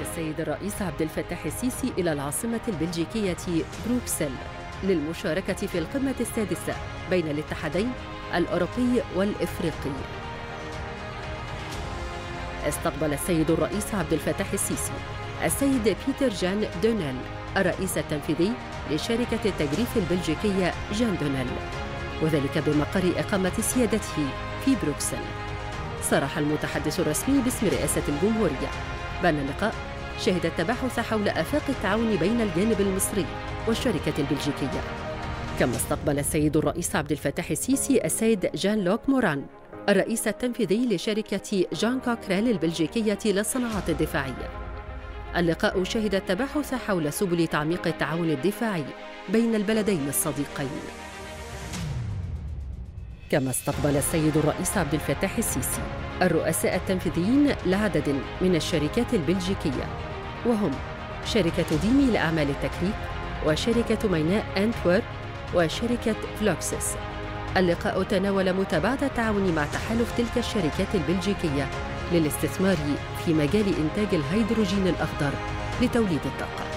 السيد الرئيس عبد الفتاح السيسي إلى العاصمة البلجيكية بروكسل للمشاركة في القمة السادسة بين الاتحادين الأوروبي والإفريقي. استقبل السيد الرئيس عبد الفتاح السيسي السيد بيتر جان دونيل الرئيس التنفيذي لشركة التجريف البلجيكية جان دونيل وذلك بمقر إقامة سيادته في بروكسل. صرح المتحدث الرسمي باسم رئاسة الجمهورية. بأن اللقاء شهد التباحث حول آفاق التعاون بين الجانب المصري والشركة البلجيكية. كما استقبل السيد الرئيس عبد الفتاح السيسي السيد جان لوك موران الرئيس التنفيذي لشركة جان كوكريل البلجيكية للصناعات الدفاعية. اللقاء شهد التباحث حول سبل تعميق التعاون الدفاعي بين البلدين الصديقين. كما استقبل السيد الرئيس عبد الفتاح السيسي الرؤساء التنفيذيين لعدد من الشركات البلجيكية وهم شركة ديمي لأعمال التكريك وشركة ميناء أنتورب وشركة فلوكسس. اللقاء تناول متابعة التعاون مع تحالف تلك الشركات البلجيكية للاستثمار في مجال إنتاج الهيدروجين الأخضر لتوليد الطاقة.